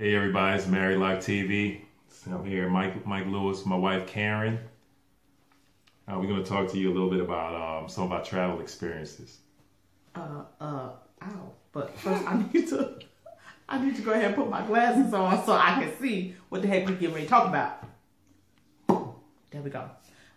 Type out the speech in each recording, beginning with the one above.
Hey everybody, it's Married Life TV. I'm here, Mike Mike Lewis, my wife Karen. Uh, we're going to talk to you a little bit about um, some of our travel experiences. Uh, uh, ow. But first I need to, I need to go ahead and put my glasses on so I can see what the heck we get ready to talk about. There we go.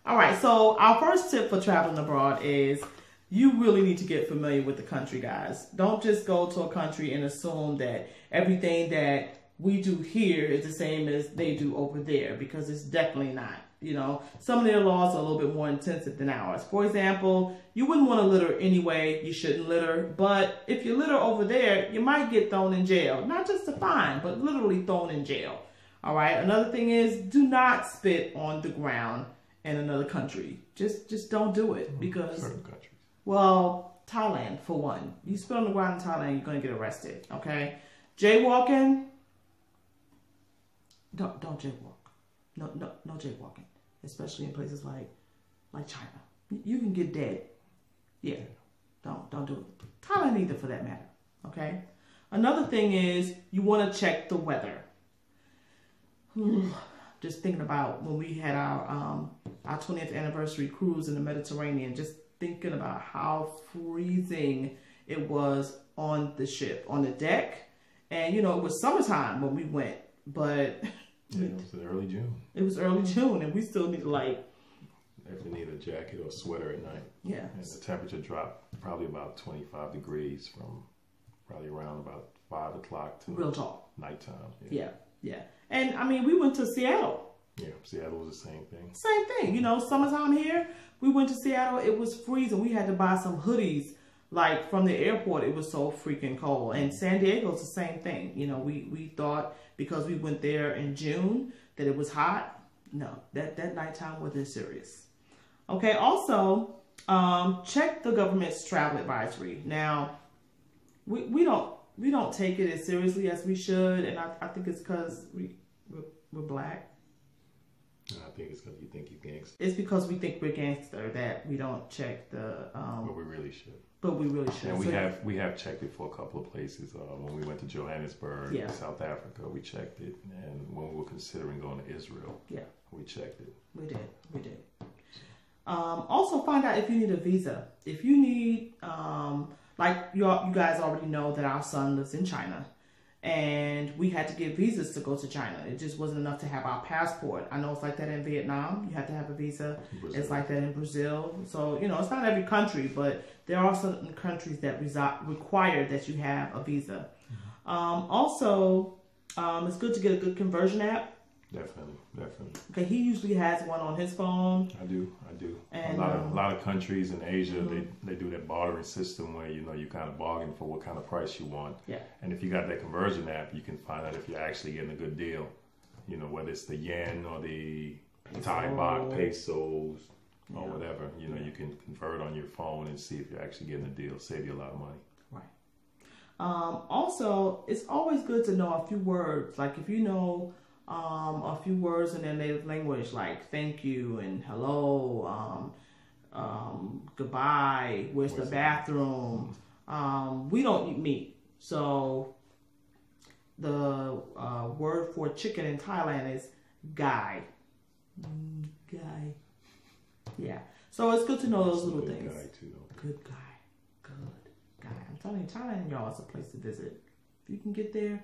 All right, so our first tip for traveling abroad is you really need to get familiar with the country, guys. Don't just go to a country and assume that everything that we do here is the same as they do over there because it's definitely not. You know, some of their laws are a little bit more intensive than ours. For example, you wouldn't want to litter anyway. You shouldn't litter. But if you litter over there, you might get thrown in jail. Not just a fine, but literally thrown in jail. All right. Another thing is do not spit on the ground in another country. Just just don't do it mm-hmm. because Certain countries. well, Thailand for one. You spit on the ground in Thailand, you're gonna get arrested. Okay, jaywalking. Don't don't jaywalk. No no no jaywalking, especially in places like like China. You can get dead. Yeah, don't don't do it. Thailand either for that matter. Okay. Another thing is you want to check the weather. just thinking about when we had our um, our 20th anniversary cruise in the Mediterranean, just thinking about how freezing it was on the ship, on the deck. And you know, it was summertime when we went, but Yeah, it was in early June. it was early June and we still need to like Definitely need a jacket or sweater at night. yeah. And the temperature dropped probably about 25 degrees from probably around about 5 o'clock to Real talk. nighttime. Yeah, yeah. And I mean we went to Seattle. Yeah, Seattle was the same thing. Same thing, you know, summertime here. We went to Seattle. It was freezing. We had to buy some hoodies, like from the airport. It was so freaking cold. And San Diego's the same thing. You know, we we thought because we went there in June that it was hot. No, that that nighttime weather is serious. Okay. Also, um, check the government's travel advisory. Now, we we don't we don't take it as seriously as we should, and I, I think it's because we we're, we're black. I think it's because you think you're gangster, It's because we think we're gangster that we don't check the, but um, we really should. but we really should. And we So- have we have checked it for a couple of places. Uh, when we went to Johannesburg, Yeah. South Africa, we checked it, and when we were considering going to Israel, Yeah. we checked it. We did. We did. Um, also, find out if you need a visa. If you need, um, like you, you guys already know that our son lives in China, and we had to get visas to go to China. It just wasn't enough to have our passport. I know it's like that in Vietnam. You have to have a visa. Brazil. It's like that in Brazil. So you know, it's not every country, but there are certain countries that resi- require that you have a visa. Um, also, um, it's good to get a good conversion app. Definitely, definitely. Okay, he usually has one on his phone. I do, I do. And, a lot um, of a lot of countries in Asia, Mhm. they they do that bartering system where you know you kind of bargain for what kind of price you want. Yeah. And if you got that conversion app, you can find out if you're actually getting a good deal. You know, whether it's the yen or the Thai baht, pesos, or Yeah. whatever. You know, you can convert on your phone and see if you're actually getting a deal. Save you a lot of money. Um, also, it's always good to know a few words. Like if you know um, a few words in their native language, like thank you and hello, um, um, goodbye, where's the Where's the- bathroom? Um, we don't eat meat, so the uh, word for chicken in Thailand is guy. Guy. Yeah. So it's good to know those little Good things. guy, too. Good guy. Good guy. I'm telling you, Thailand, y'all, is a place to visit. If you can get there.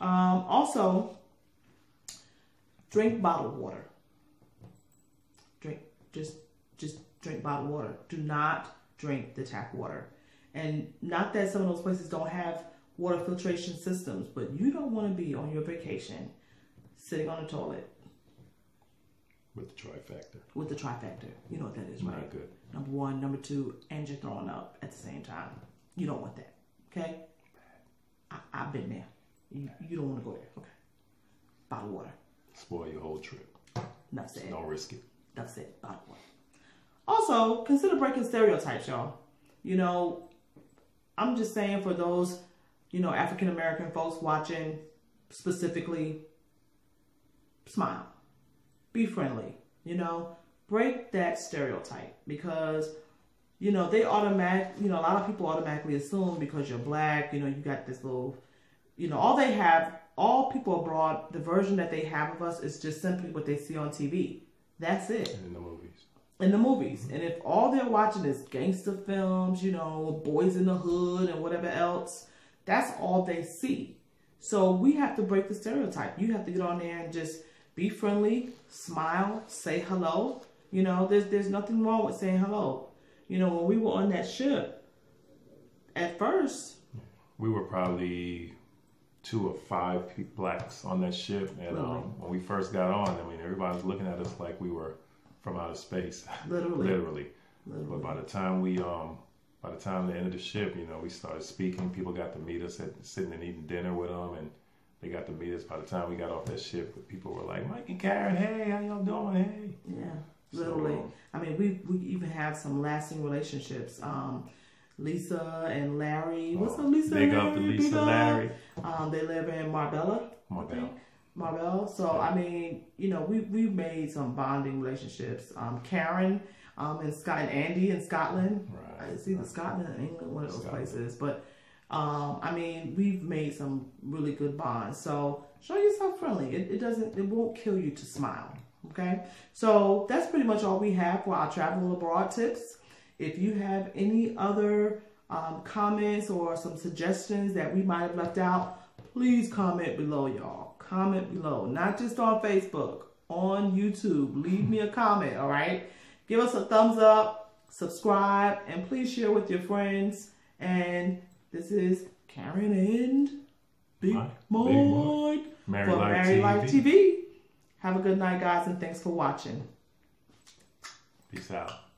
Um, also, drink bottled water. Drink, just, just drink bottled water. Do not drink the tap water. And not that some of those places don't have water filtration systems, but you don't want to be on your vacation sitting on the toilet With the trifecta. with the trifecta. You know what that is, right? Not good. number one, number two, and you're throwing up at the same time. You don't want that. Okay? I, I've been there. You, you don't want to go there. Okay. Bottle water. Spoil your whole trip. That's it. Don't risk it. That's it. Bottle water. Also, consider breaking stereotypes, y'all. You know, I'm just saying for those, you know, African American folks watching specifically, smile. Be friendly. You know, break that stereotype because you know they automatic you know a lot of people automatically assume because you're black you know you got this little you know, all they have, all people abroad, the version that they have of us is just simply what they see on TV. That's it. in the movies. In the movies. And if all they're watching is gangster films, you know, boys in the hood and whatever else, that's all they see. So we have to break the stereotype. You have to get on there and just be friendly, smile, say hello. You know, there's there's nothing wrong with saying hello. You know, when we were on that ship, at first, We were probably two or five blacks on that ship, and Really? um, when we first got on, I mean, everybody was looking at us like we were from outer space, literally, literally. literally. But by the time we, um, by the time the end of the ship, you know, we started speaking. People got to meet us, at, sitting and eating dinner with them, and they got to meet us. By the time we got off that ship, people were like, "Mike and Karen, hey, how y'all doing? Hey." Yeah, So, literally. um, I mean, we we even have some lasting relationships. Um, Lisa and Larry. What's up, Lisa? Big up to Lisa Big. Larry. Um, they live in Marbella. Marbella. Marbella. So I mean, you know, we we've made some bonding relationships. Um, Karen, um, in Scott and Andy in Scotland. Right. It's either Scotland or England, one of those Scotland. places. But um, I mean, we've made some really good bonds. So show yourself friendly. It, it doesn't, it won't kill you to smile. Okay. So that's pretty much all we have for our travel abroad tips. If you have any other um, comments or some suggestions that we might have left out, please comment below, y'all. Comment below, not just on Facebook, on YouTube. Leave me a comment, all right? Give us a thumbs up, subscribe, and please share with your friends. And this is Karen and Big Mike. Mike. Mary for Life Mary TV. Life TV. Have a good night, guys, and thanks for watching. Peace out.